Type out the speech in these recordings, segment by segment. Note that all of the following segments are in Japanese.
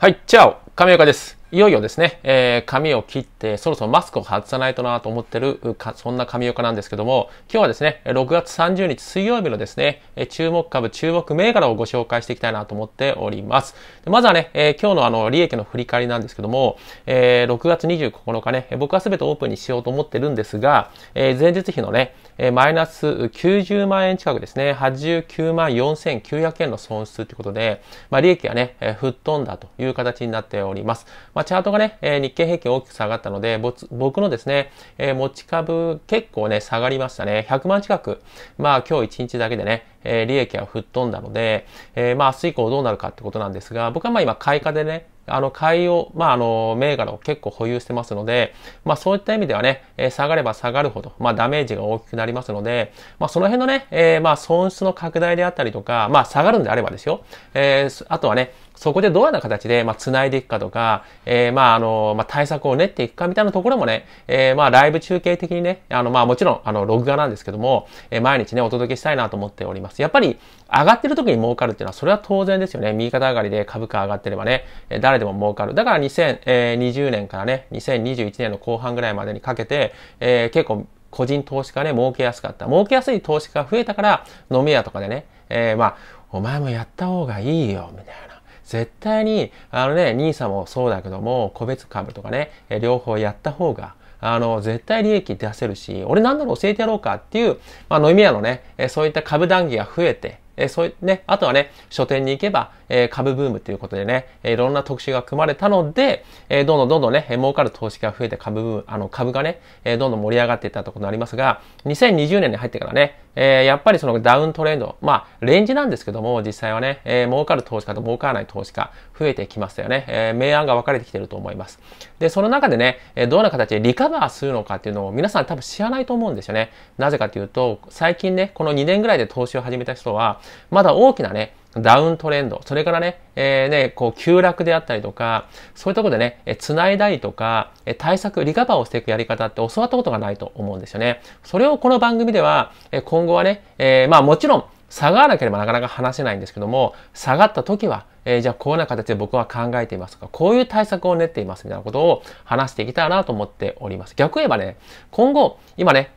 はい、チャオ亀岡です。いよいよですね、えー、髪を切ってそろそろマスクを外さないとなと思ってるそんな髪岡なんですけども、今日はですね、6月30日水曜日のですね、注目株、注目銘柄をご紹介していきたいなと思っております。まずはね、えー、今日のあの利益の振り返りなんですけども、えー、6月29日ね、僕は全てオープンにしようと思ってるんですが、えー、前日比のね、マイナス90万円近くですね、89万4900円の損失ということで、まあ、利益がね、吹っ飛んだという形になっております。まあ、チャートがね、え日経平均大きく下がったので、僕のですね、え持ち株結構ね、下がりましたね。100万近く、まあ今日1日だけでね、え利益が吹っ飛んだので、えまあ明日以降どうなるかってことなんですが、僕はまあ今買い価でね、あの、買いを、まあ、あの、銘柄を結構保有してますので、まあ、そういった意味ではね、えー、下がれば下がるほど、まあ、ダメージが大きくなりますので、まあ、その辺のね、えー、まあ、損失の拡大であったりとか、まあ、下がるんであればですよ、えー、あとはね、そこでどういうような形で、まあ、繋いでいくかとか、えー、まあ、あの、まあ、対策を練っていくかみたいなところもね、えー、まあ、ライブ中継的にね、あの、まあ、もちろん、あの、録画なんですけども、えー、毎日ね、お届けしたいなと思っております。やっぱり、上がってる時に儲かるっていうのは、それは当然ですよね。右肩上がりで株価上がってればね、え誰でも儲かる。だから2020年からね、2021年の後半ぐらいまでにかけて、えー、結構個人投資家ね、儲けやすかった。儲けやすい投資家が増えたから、飲み屋とかでね、えー、まあ、お前もやった方がいいよ、みたいな。絶対に、あのね、NISA もそうだけども、個別株とかね、両方やった方が、あの、絶対利益出せるし、俺なんだろう教えてやろうかっていう、まあ、飲み屋のね、そういった株談義が増えて、えそういうね、あとはね、書店に行けば、え株ブームということでね、いろんな特集が組まれたので、えどんどんどんどんね、儲かる投資が増えて株ブーム、あの株がね、えどんどん盛り上がっていったところになりますが、2020年に入ってからね、えやっぱりそのダウントレンド、まあ、レンジなんですけども、実際はね、え儲かる投資家と儲からない投資家、増えてきましたよね。え明暗が分かれてきてると思います。で、その中でね、えどんな形でリカバーするのかっていうのを皆さん多分知らないと思うんですよね。なぜかというと、最近ね、この2年ぐらいで投資を始めた人は、まだ大きなね、ダウントレンド、それからね、えー、ね、こう、急落であったりとか、そういうところでね、え繋いだりとか、え対策、リカバーをしていくやり方って教わったことがないと思うんですよね。それをこの番組では、え今後はね、えー、まあもちろん、下がらなければなかなか話せないんですけども、下がった時は、えー、じゃあこういうような形で僕は考えていますとか、こういう対策を練っていますみたいなことを話していきたいなと思っております。逆言えばね、今後、今ね、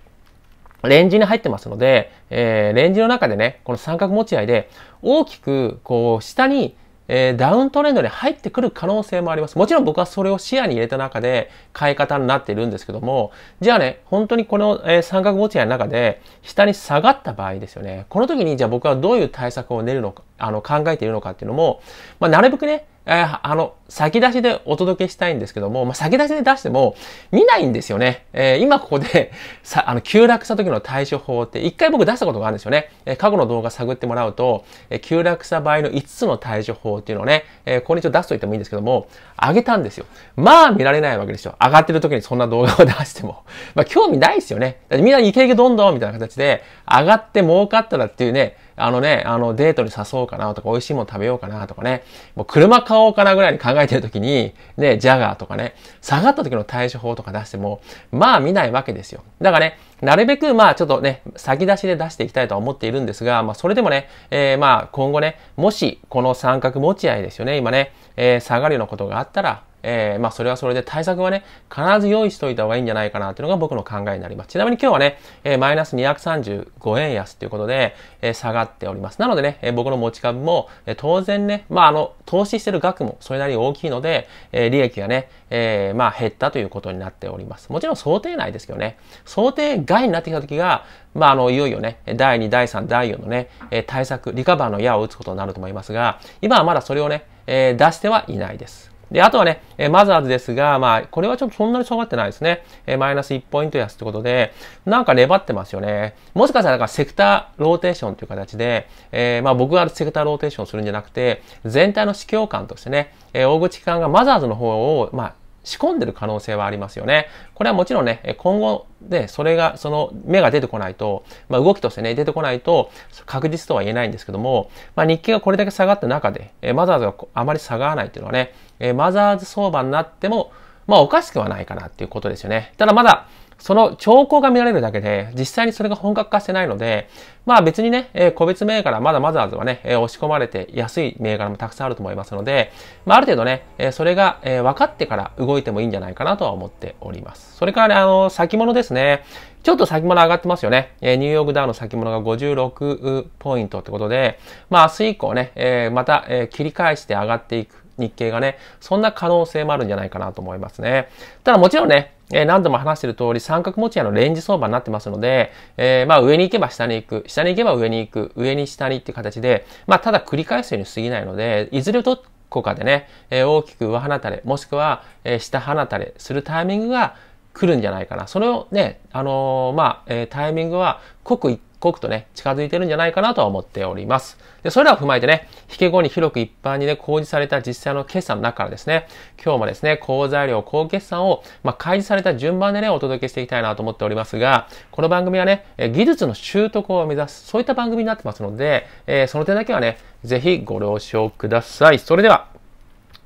レンジに入ってますので、えー、レンジの中でね、この三角持ち合いで大きくこう下にえー、ダウントレンドに入ってくる可能性もあります。もちろん僕はそれを視野に入れた中で買い方になっているんですけども、じゃあね、本当にこの、えー、三角持ち合いの中で下に下がった場合ですよね。この時にじゃあ僕はどういう対策を練るのか、あの考えているのかっていうのも、まあ、なるべくね、えー、あの、先出しでお届けしたいんですけども、まあ、先出しで出しても見ないんですよね。えー、今ここで、さ、あの、急落した時の対処法って一回僕出したことがあるんですよね。えー、過去の動画探ってもらうと、え、急落した場合の5つの対処法っていうのをね、えー、ここに一応出しといてもいいんですけども、上げたんですよ。まあ見られないわけですよ。上がってる時にそんな動画を出しても。まあ興味ないですよね。だってみんなイケイケどんどんみたいな形で、上がって儲かったらっていうね、あのね、あのデートに誘おうかなとか、美味しいもの食べようかなとかね、もう車買おうかなぐらいに考えてる時に、ね、ジャガーとかね、下がった時の対処法とか出しても、まあ見ないわけですよ。だからね、なるべくまあちょっとね、先出しで出していきたいとは思っているんですが、まあそれでもね、えー、まあ今後ね、もしこの三角持ち合いですよね、今ね、えー、下がるようなことがあったら、えー、まあそれはそれで対策はね、必ず用意しておいた方がいいんじゃないかなというのが僕の考えになります。ちなみに今日はね、えー、マイナス235円安ということで、えー、下がっております。なのでね、えー、僕の持ち株も、えー、当然ね、まああの、投資してる額もそれなりに大きいので、えー、利益がね、えー、まあ減ったということになっております。もちろん想定内ですけどね、想定外になってきた時が、まああの、いよいよね、第2、第3、第4のね、え対策、リカバーの矢を打つことになると思いますが、今はまだそれをね、えー、出してはいないです。で、あとはね、えマザーズですが、まあ、これはちょっとそんなに下がってないですね。えマイナス1ポイント安ってことで、なんか粘ってますよね。もしかしたらセクターローテーションという形で、えー、まあ僕がセクターローテーションするんじゃなくて、全体の指標感としてね、え、大口機関がマザーズの方を、まあ、仕込んでる可能性はありますよね。これはもちろんね、今後でそれが、その目が出てこないと、まあ動きとしてね、出てこないと確実とは言えないんですけども、まあ日経がこれだけ下がった中で、えマザーズがあまり下がらないっていうのはね、えマザーズ相場になっても、まあおかしくはないかなっていうことですよね。ただまだ、その兆候が見られるだけで、実際にそれが本格化してないので、まあ別にね、えー、個別銘柄、まだまだはね、えー、押し込まれて安い銘柄もたくさんあると思いますので、まあある程度ね、えー、それが、え、分かってから動いてもいいんじゃないかなとは思っております。それからね、あの、先物ですね。ちょっと先物上がってますよね。え、ニューヨークダウの先物が56ポイントってことで、まあ明日以降ね、え、また、え、切り返して上がっていく。日経がね、そんな可能性もあるんじゃないかなと思いますね。ただもちろんね、えー、何度も話してる通り三角持ち屋のレンジ相場になってますので、えー、まあ上に行けば下に行く、下に行けば上に行く、上に下にって形で、まあただ繰り返すように過ぎないので、いずれどこかでね、えー、大きく上放たれ、もしくは、え、下放たれするタイミングが来るんじゃないかな。それをね、あの、まあ、え、タイミングは刻一刻とね、近づいてるんじゃないかなとは思っております。で、それらを踏まえてね、引け後に広く一般にね、公示された実際の決算の中からですね、今日もですね、高材料、高決算を、まあ、開示された順番でね、お届けしていきたいなと思っておりますが、この番組はね、技術の習得を目指す、そういった番組になってますので、えー、その点だけはね、ぜひご了承ください。それでは、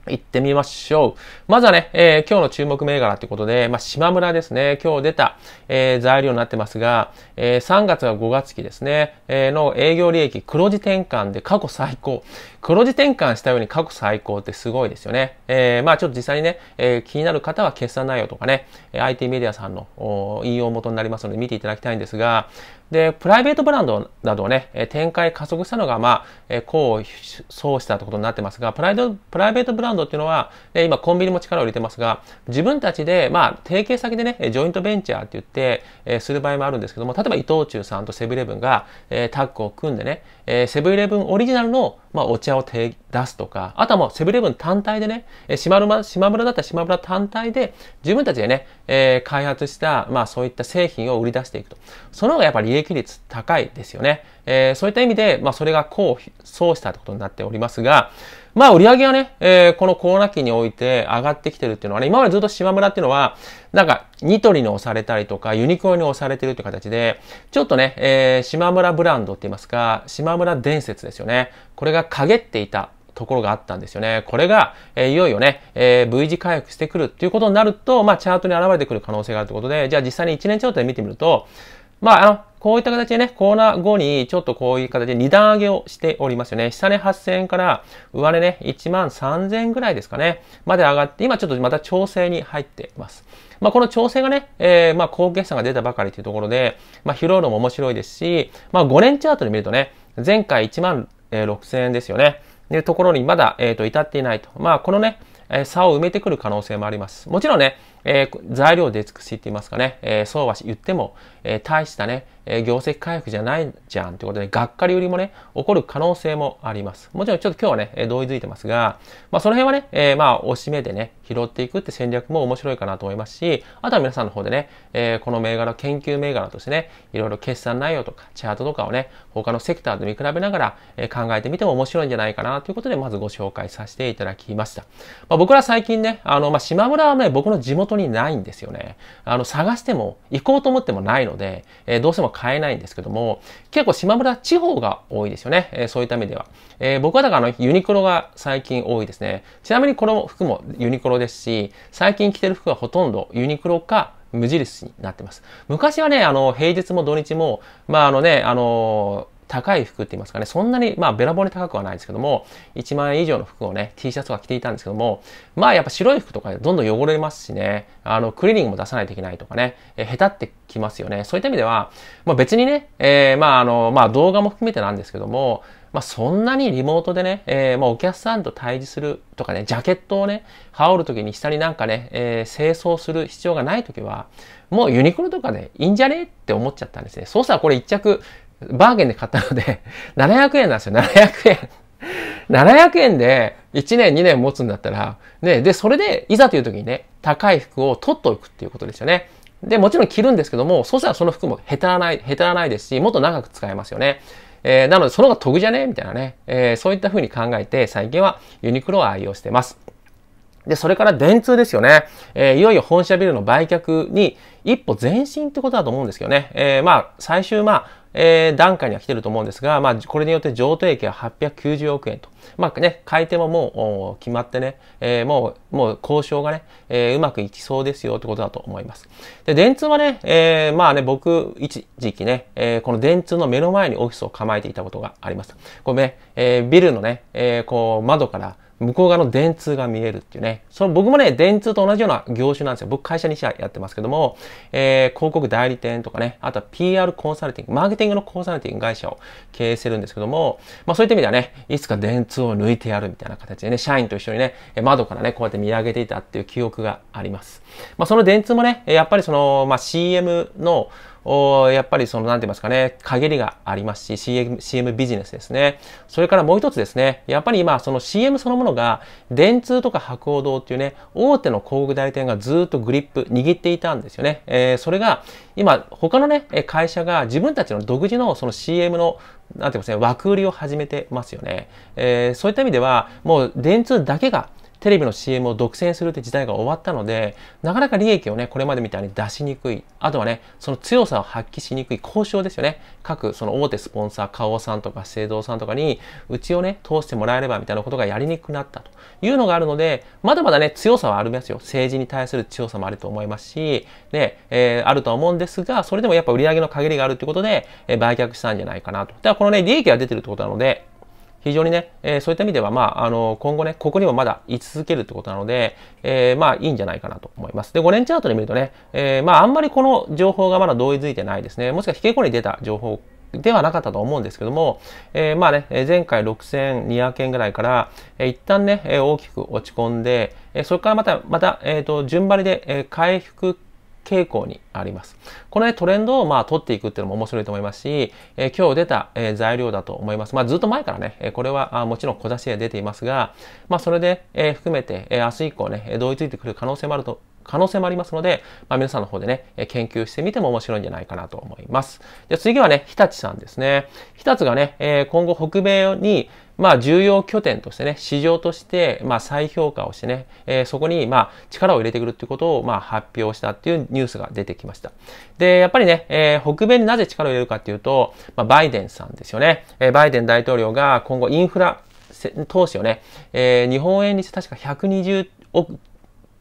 行ってみましょう。まずはね、えー、今日の注目銘柄ということで、まあ、島村ですね。今日出た、えー、材料になってますが、えー、3月は5月期ですね、えー、の営業利益黒字転換で過去最高。黒字転換したように過去最高ってすごいですよね。えー、まあちょっと実際にね、えー、気になる方は決算内容とかね、IT メディアさんの引用元になりますので見ていただきたいんですが、で、プライベートブランドなどをね、展開加速したのが、まあ、功を奏したということになってますが、プライド、プライベートブランドっていうのは、今コンビニも力を入れてますが、自分たちで、まあ、提携先でね、ジョイントベンチャーって言って、えする場合もあるんですけども、例えば伊藤忠さんとセブンイレブンが、えタッグを組んでね、えセブンイレブンオリジナルの、まあ、お茶を出すとか、あとはもうセブンイレブン単体でね、え島村、島村だったら島村単体で、自分たちでね、えー、開発した、まあそういった製品を売り出していくと。その方がやっぱり利益率高いですよね。えー、そういった意味で、まあそれが功を奏したということになっておりますが、まあ売り上げはね、えー、このコロナ期において上がってきてるっていうのはね、今までずっと島村っていうのは、なんかニトリに押されたりとか、ユニクロに押されてるっていう形で、ちょっとね、えー、島村ブランドって言いますか、島村伝説ですよね。これが陰っていたところがあったんですよね。これが、え、いよいよね、え、V 字回復してくるっていうことになると、まあ、チャートに現れてくる可能性があるということで、じゃあ実際に1年チャートで見てみると、まあ、あの、こういった形でね、コーナー後にちょっとこういう形で2段上げをしておりますよね。下値8000円から上値ね、1万3000円ぐらいですかね、まで上がって、今ちょっとまた調整に入ってます。まあ、この調整がね、えー、まあ、高決算が出たばかりというところで、まあ、拾うのも面白いですし、まあ、5年チャートで見るとね、前回1万6000円ですよね。いうところにまだ、えっ、ー、と、至っていないと。まあ、このね、え差を埋めてくる可能性もあります。もちろんね、えー、材料出尽くしって言いますかね、えー、そうは言っても、えー、大したね、え業績回復じゃないじゃんということで、がっかり売りもね、起こる可能性もあります。もちろんちょっと今日はね、え同意づいてますが、まあその辺はね、えまあ押し目でね、拾っていくって戦略も面白いかなと思いますし、あとは皆さんの方でね、えこの銘柄、研究銘柄としてね、いろいろ決算内容とか、チャートとかをね、他のセクターと見比べながら、え考えてみても面白いんじゃないかなということで、まずご紹介させていただきました。まあ、僕ら最近ね、あの、まあ、島村はね、僕の地元にないんですよね。あの、探しても、行こうと思ってもないので、えどうしても買えないんですけども、結構島村地方が多いですよね。えー、そういった意味では。えー、僕はだからあの、ユニクロが最近多いですね。ちなみにこの服もユニクロですし、最近着てる服はほとんどユニクロか、無印になってます。昔はね、あの、平日も土日も、まああのね、あの高い服って言いますかね、そんなに、まあ、べらぼうに高くはないですけども、1万円以上の服をね、T シャツは着ていたんですけども、まあ、やっぱ白い服とかどんどん汚れますしね、あの、クリーニングも出さないといけないとかね、えー、下手ってきますよね。そういった意味では、まあ、別にね、えー、まあ、あの、まあ、動画も含めてなんですけども、まあ、そんなにリモートでね、えー、まあ、お客さんと対峙するとかね、ジャケットをね、羽織るときに下になんかね、えー、清掃する必要がないときは、もうユニクロとかでいいんじゃねって思っちゃったんですね。そうしたらこれ一着、バーゲンで買ったので、700円なんですよ、700円。700円で1年2年持つんだったら、ね、で、それで、いざという時にね、高い服を取っておくっていうことですよね。で、もちろん着るんですけども、そうしたらその服もへたらない、へたらないですし、もっと長く使えますよね。えー、なので、その方が得じゃね？みたいなね、えー、そういった風に考えて、最近はユニクロを愛用してます。で、それから電通ですよね。えー、いよいよ本社ビルの売却に一歩前進ってことだと思うんですけどね。えー、まあ、最終、まあ、えー、段階には来てると思うんですが、まあ、これによって譲渡益は890億円と。まあね、買い手ももう決まってね、えー、もう、もう交渉がね、えー、うまくいきそうですよってことだと思います。で、電通はね、えー、まあね、僕、一時期ね、えー、この電通の目の前にオフィスを構えていたことがあります。これね、えー、ビルのね、えー、こう、窓から、向こう側の電通が見えるっていうね。その僕もね、電通と同じような業種なんですよ。僕会社に社やってますけども、えー、広告代理店とかね、あとは PR コンサルティング、マーケティングのコンサルティング会社を経営してるんですけども、まあそういった意味ではね、いつか電通を抜いてやるみたいな形でね、社員と一緒にね、窓からね、こうやって見上げていたっていう記憶があります。まあその電通もね、やっぱりその、まあ CM の、おやっぱりその、なんて言いますかね、陰りがありますし、CM, CM ビジネスですね。それからもう一つですね、やっぱり今、その CM そのものが、電通とか博報堂っていうね、大手の広告代理店がずっとグリップ握っていたんですよね。えー、それが、今、他のね、会社が自分たちの独自のその CM のなんて言いますね、枠売りを始めてますよね。えー、そういった意味では、もう電通だけがテレビの CM を独占するって時代が終わったので、なかなか利益をね、これまでみたいに出しにくい。あとはね、その強さを発揮しにくい交渉ですよね。各その大手スポンサー、花王さんとか資生堂さんとかに、うちをね、通してもらえればみたいなことがやりにくくなったというのがあるので、まだまだね、強さはありますよ。政治に対する強さもあると思いますし、ね、えー、あるとは思うんですが、それでもやっぱ売り上げの限りがあるってことで、えー、売却したんじゃないかなと。だからこのね、利益が出てるってことなので、非常にね、えー、そういった意味では、まあ、あの、今後ね、ここにもまだ居続けるってことなので、えー、まあ、いいんじゃないかなと思います。で、5年チャートで見るとね、えー、まあ、あんまりこの情報がまだ同意づいてないですね。もしくは引け後に出た情報ではなかったと思うんですけども、えー、まあね、前回6200円ぐらいから、えー、一旦ね、大きく落ち込んで、それからまた、また、えっ、ー、と、順張りで、回復傾向にあります。この、ね、トレンドをまあ取っていくっていうのも面白いと思いますし、え、今日出た、え、材料だと思います。まあずっと前からね、えこれはあもちろん小出しで出ていますが、まあそれで、え、含めて、え、明日以降ね、同意ついてくる可能性もあると可能性もありますので、まあ、皆さんの方でね、研究してみても面白いんじゃないかなと思います。で次はね、日立さんですね。日立がね、えー、今後北米に、まあ、重要拠点としてね、市場として、まあ、再評価をしてね、えー、そこに、まあ、力を入れてくるっていうことを、まあ、発表したっていうニュースが出てきました。で、やっぱりね、えー、北米になぜ力を入れるかっていうと、まあ、バイデンさんですよね。えー、バイデン大統領が今後インフラ投資をね、えー、日本円にして確か120億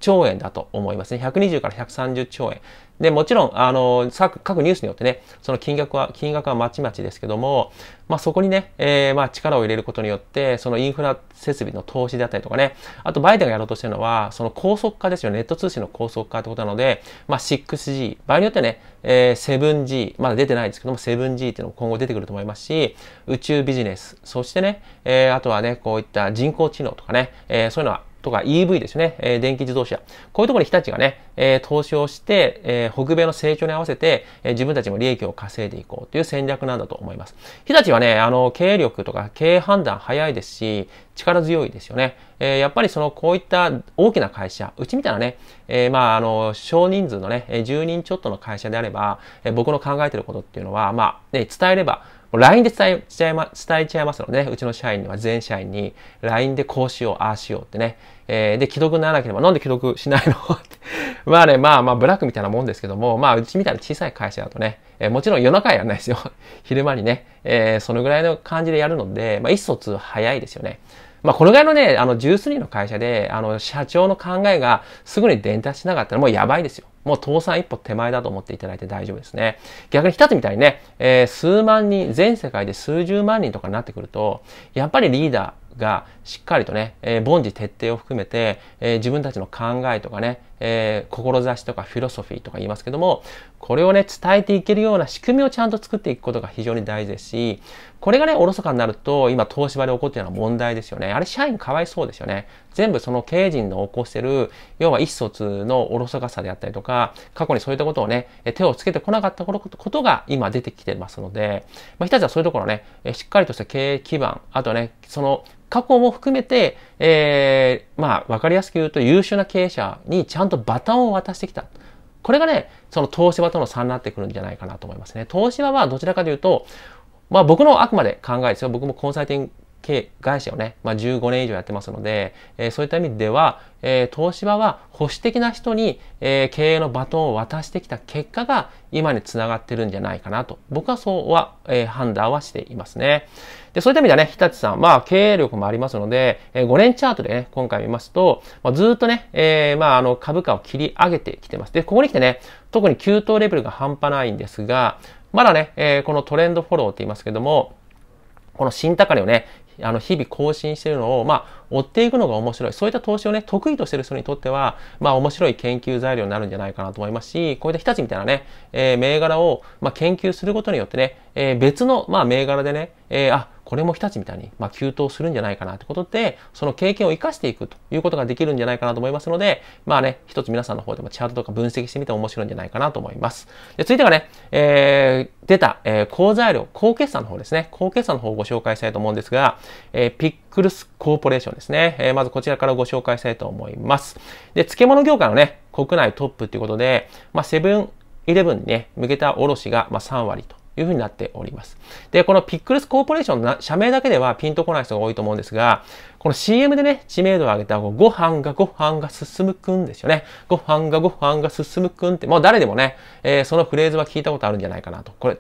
兆円だと思いますね。120から130兆円。で、もちろん、あの、各ニュースによってね、その金額は、金額はまちまちですけども、まあそこにね、えー、まあ力を入れることによって、そのインフラ設備の投資であったりとかね、あとバイデンがやろうとしてるのは、その高速化ですよ。ネット通信の高速化ってことなので、まあ 6G、場合によってね、えー、7G、まだ出てないですけども、7G っていうのも今後出てくると思いますし、宇宙ビジネス、そしてね、えー、あとはね、こういった人工知能とかね、えー、そういうのはとか EV ですね、えー、電気自動車。こういうところに日立がね、えー、投資をして、えー、北米の成長に合わせて、え、自分たちも利益を稼いでいこうという戦略なんだと思います。日立はね、あの、経営力とか経営判断早いですし、力強いですよね。え、やっぱりその、こういった大きな会社、うちみたいなね、え、まあ、あの、少人数のね、10人ちょっとの会社であれば、え、僕の考えてることっていうのは、まあ、ね、伝えれば、LINE で伝えちゃいま、伝えちゃいますのでね、うちの社員には全社員に LINE でこうしよう、ああしようってね、えー、で、既読にならなければ、なんで既読しないの？って まあね、まあまあ、ブラックみたいなもんですけども、まあ、うちみたいな小さい会社だとね、えー、もちろん夜中はやらないですよ。昼間にね、えー、そのぐらいの感じでやるので、まあ、意思疎通早いですよね。まあ、このぐらいのね、あの、十数人の会社で、あの、社長の考えがすぐに伝達しなかったらもうやばいですよ。もう倒産一歩手前だと思っていただいて大丈夫ですね。逆に日立みたいにね、えー、数万人、全世界で数十万人とかになってくると、やっぱりリーダーがしっかりとね、えー、凡事徹底を含めて、えー、自分たちの考えとかね、えー、志とかフィロソフィーとか言いますけども、これをね、伝えていけるような仕組みをちゃんと作っていくことが非常に大事ですし、これがね、おろそかになると、今、東芝で起こっているような問題ですよね。あれ、社員かわいそうですよね。全部その経営陣の起こしてる、要は意思疎通のおろそかさであったりとか、過去にそういったことをね、手をつけてこなかったことが今出てきてますので、まあ、日立はそういうところね、しっかりとした経営基盤、あとね、その過去も含めて、えー、まあ、わかりやすく言うと優秀な経営者にちゃんととバトンを渡してきた。これがね、その東芝との差になってくるんじゃないかなと思いますね。東芝はどちらかというと、まあ僕のあくまで考えですよ。僕もコンサルティング経会社をね、まあ、15年以上やってますので、えー、そういった意味では、えー、東芝は保守的な人に、えー、経営のバトンを渡してきた結果が今につながってるんじゃないかなと、僕はそうは、えー、判断はしていますね。で、そういった意味ではね、日立さん、まあ、経営力もありますので、えー、5年チャートでね、今回見ますと、まあ、ずっとね、えー、まあ、あの、株価を切り上げてきてます。で、ここに来てね、特に急騰レベルが半端ないんですが、まだね、えー、このトレンドフォローって言いますけども、この新高値をね、あの、日々更新してるのを、まあ、追っていくのが面白い。そういった投資をね、得意としてる人にとっては、まあ、面白い研究材料になるんじゃないかなと思いますし、こういった日立みたいなね、えー、銘柄を、まあ、研究することによってね、えー、別の、まあ、銘柄でね、えー、あ、これも日立みたいに、まあ、急騰するんじゃないかなってことで、その経験を活かしていくということができるんじゃないかなと思いますので、まあね、一つ皆さんの方でもチャートとか分析してみて面白いんじゃないかなと思います。で続いてがね、えー、出た、えー、高材料、高決算の方ですね。高決算の方をご紹介したいと思うんですが、えー、ピックルスコーポレーションですね。えー、まずこちらからご紹介したいと思います。で、漬物業界のね、国内トップということで、まあ、セブンイレブンにね、向けた卸が、まあ、3割と。いうふうになっております。で、このピックルスコーポレーションの社名だけではピンとこない人が多いと思うんですが、この CM でね、知名度を上げたご飯がご飯が進むくんですよね。ご飯がご飯が進むくんって、もう誰でもね、えー、そのフレーズは聞いたことあるんじゃないかなと。これ、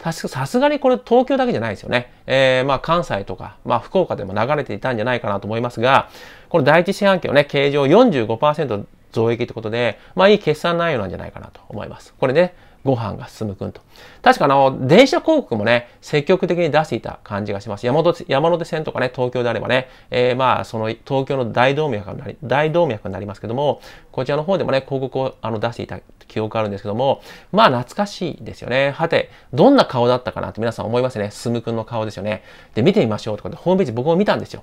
さすがにこれ東京だけじゃないですよね。えー、まあ関西とか、まあ福岡でも流れていたんじゃないかなと思いますが、この第一四半期のね、経常45%増益ってことで、まあいい決算内容なんじゃないかなと思います。これね、ご飯が進むくんと。確かあの、電車広告もね、積極的に出していた感じがします。山手山手線とかね、東京であればね、えー、まあ、その東京の大動脈になり、大動脈になりますけども、こちらの方でもね、広告をあの出していた記憶があるんですけども、まあ懐かしいですよね。はて、どんな顔だったかなって皆さん思いますね。すむくんの顔ですよね。で、見てみましょうとかで、ホームページ僕も見たんですよ。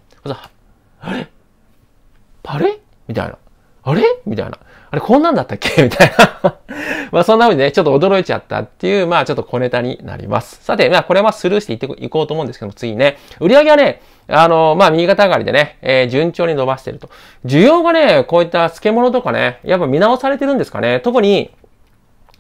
あれ？あれみたいな。あれ？みたいな。あれ、こんなんだったっけ？みたいな まあ、そんな風にね、ちょっと驚いちゃったっていう、まあ、ちょっと小ネタになります。さて、まあ、これはスルーしていっていこうと思うんですけども、次ね、売り上げはね、あの、まあ、右肩上がりでね、えー、順調に伸ばしてると。需要がね、こういった漬物とかね、やっぱ見直されてるんですかね。特に、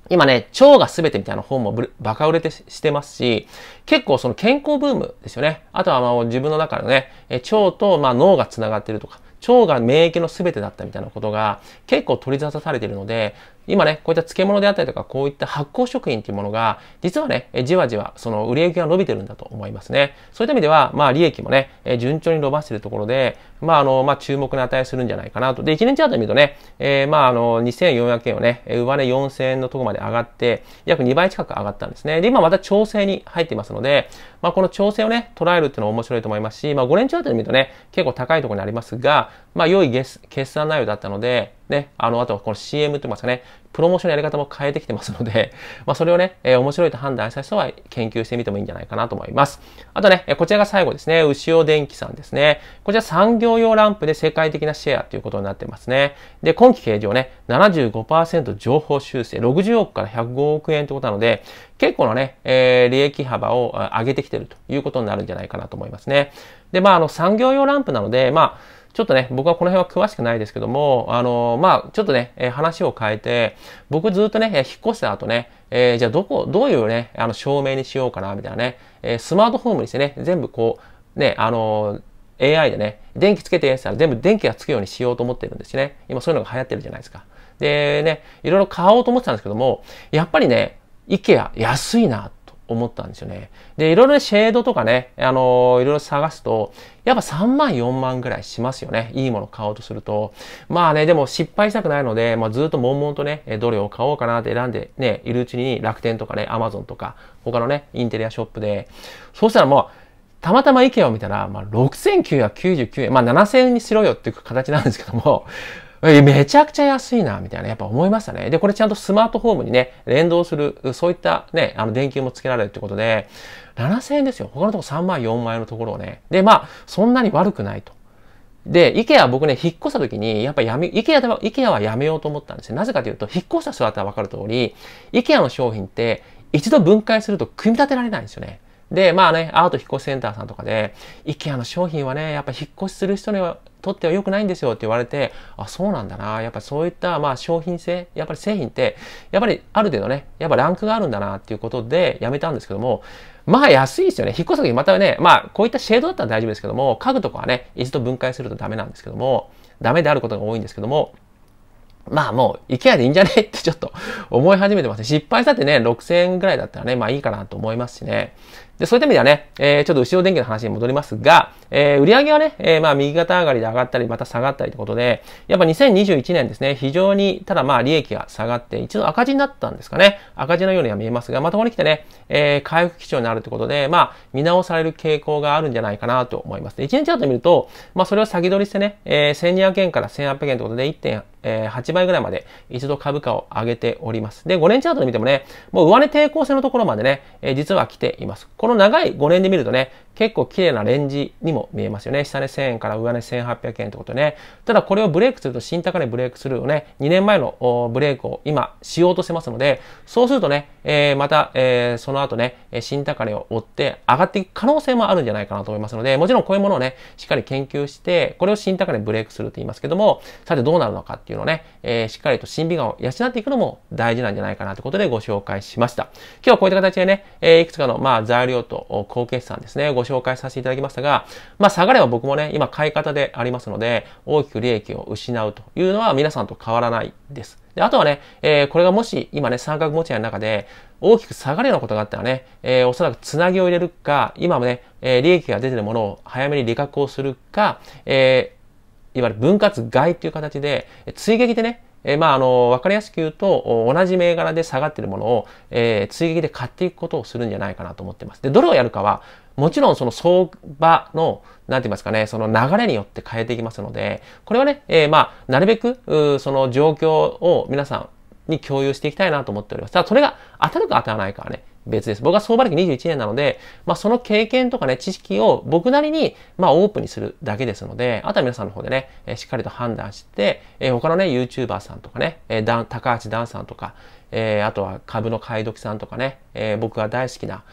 今ね、腸が全てみたいな本もバカ売れてしてますし、結構その健康ブームですよね。あとはまあ自分の中のね、腸とまあ脳が繋がってるとか、腸が免疫の全てだったみたいなことが結構取り沙汰されているので、今ね、こういった漬物であったりとか、こういった発酵食品っていうものが、実はね、じわじわ、その売り上げが伸びてるんだと思いますね。そういった意味では、まあ、利益もね、順調に伸ばしているところで、まあ、あの、まあ、注目に値するんじゃないかなと。で、1年チャートで見るとね、えー、まあ、あの、2400円をね、上値4000円のところまで上がって、約2倍近く上がったんですね。で、今また調整に入っていますので、まあ、この調整をね、捉えるっていうのは面白いと思いますし、まあ、5年チャートで見るとね、結構高いところにありますが、まあ、良い決算内容だったので、ね、あの、あとはこの CM って言いますかね、プロモーションのやり方も変えてきてますので、まあ、それをね、えー、面白いと判断した人は研究してみてもいいんじゃないかなと思います。あとね、こちらが最後ですね、牛尾電機さんですね。こちら産業用ランプで世界的なシェアということになってますね。で、今期計上ね、75%情報修正、60億から105億円ということなので、結構なね、えー、利益幅を上げてきてるということになるんじゃないかなと思いますね。で、まあ、あの、産業用ランプなので、まあ、ちょっとね、僕はこの辺は詳しくないですけども、あの、まあ、ちょっとね、え話を変えて、僕ずっとね、引っ越した後ね、えー、じゃあどこ、どういうね、あの、照明にしようかな、みたいなね、え、スマートフォームにしてね、全部こう、ね、あの、AI でね、電気つけてやったら全部電気がつくようにしようと思ってるんですね。今そういうのが流行ってるじゃないですか。でね、いろいろ買おうと思ってたんですけども、やっぱりね、IKEA 安いな思ったんですよね。で、いろいろ、シェードとかね、あのー、いろいろ探すと、やっぱ3万、4万ぐらいしますよね。いいもの買おうとすると。まあね、でも失敗したくないので、まあずっと悶々とね、どれを買おうかなって選んでね、いるうちに楽天とかね、アマゾンとか、他のね、インテリアショップで、そうしたらもう、たまたま IKEA を見たら、まあ、6999円、まあ、7000円にしろよっていう形なんですけども、めちゃくちゃ安いな、みたいな、やっぱ思いましたね。で、これちゃんとスマートフォームにね、連動する、そういったね、あの、電球もつけられるってことで、7000円ですよ。他のとこ3万、4万円のところをね。で、まあ、そんなに悪くないと。で、IKEA は僕ね、引っ越した時に、やっぱやめ、IKEA では、IKEA はやめようと思ったんですよ。なぜかというと、引っ越した人だったらわかる通り、IKEA の商品って、一度分解すると組み立てられないんですよね。で、まあね、アート引っ越しセンターさんとかで、IKEA の商品はね、やっぱ引っ越しする人には、とっては良くないんですよって言われて、あ、そうなんだな。やっぱそういった、まあ商品性、やっぱり製品って、やっぱりある程度ね、やっぱランクがあるんだなっていうことでやめたんですけども、まあ安いですよね。引っ越す時またね、まあこういったシェードだったら大丈夫ですけども、家具とかはね、一度分解するとダメなんですけども、ダメであることが多いんですけども、まあもう、IKEA でいいんじゃねってちょっと思い始めてます。失敗したってね、6000円ぐらいだったらね、まあいいかなと思いますしね。で、そういった意味ではね、えー、ちょっと後ろ電気の話に戻りますが、えー、売上はね、えー、まあ右肩上がりで上がったり、また下がったりということで、やっぱ2021年ですね、非常に、ただまあ利益が下がって、一度赤字になったんですかね。赤字のようには見えますが、またここに来てね、えー、回復基調になるということで、まあ見直される傾向があるんじゃないかなと思います。で、1日だと見ると、まあそれを先取りしてね、えー、1200円から1800円ということで1.8倍ぐらいまで一度株価を上げております。で、5年チャートで見てもね、もう上値抵抗線のところまでね、えー、実は来ています。この長い5年で見るとね、結構綺麗なレンジにも見えますよね。下値1000円から上値1800円ってことね。ただこれをブレイクすると新高値ブレイクするをね、2年前のブレイクを今しようとしてますので、そうするとね、えー、また、えー、その後ね、新高値を追って上がっていく可能性もあるんじゃないかなと思いますので、もちろんこういうものをね、しっかり研究して、これを新高値ブレイクすると言いますけども、さてどうなるのかっていうのをね、えー、しっかりと審美眼を養っていくのも大事なんじゃないかなということでご紹介しました。今日はこういった形でね、えいくつかのまあ材料と高決算ですね、ご紹介させていただきましたが、まあ下がれば僕もね、今買い方でありますので、大きく利益を失うというのは皆さんと変わらないです。で、あとはね、えー、これがもし今ね、三角持ち合いの中で大きく下がるようなことがあったらね、えー、おそらくつなぎを入れるか、今もね、えー、利益が出てるものを早めに利確をするか、え、いわゆる分割買いっていう形で、追撃でね、え、まあ、あの、わかりやすく言うと、同じ銘柄で下がってるものを、え、追撃で買っていくことをするんじゃないかなと思ってます。で、どれをやるかは、もちろんその相場の、なんて言いますかね、その流れによって変えていきますので、これはね、えー、まあ、なるべく、その状況を皆さんに共有していきたいなと思っております。ただ、それが当たるか当たらないかはね、別です。僕は相場歴21年なので、まあその経験とかね、知識を僕なりに、まあオープンにするだけですので、あとは皆さんの方でね、しっかりと判断して、え他のね、YouTuber さんとかね、えー、高橋ダンさんとか、えー、あとは株の買い時さんとかね、えー、僕が大好きな、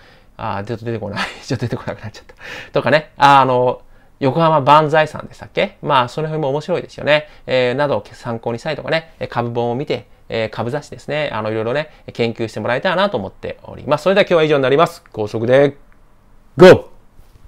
あ、ちょっと出てこない。ちょっと出てこなくなっちゃった。とかね、あの、横浜万歳さんでしたっけ？まあ、その辺も面白いですよね。えー、などを参考にしたいとかね、株本を見て、えー、株雑誌ですね、あの、いろいろね、研究してもらえたらなと思っております。それでは今日は以上になります。高速で、GO!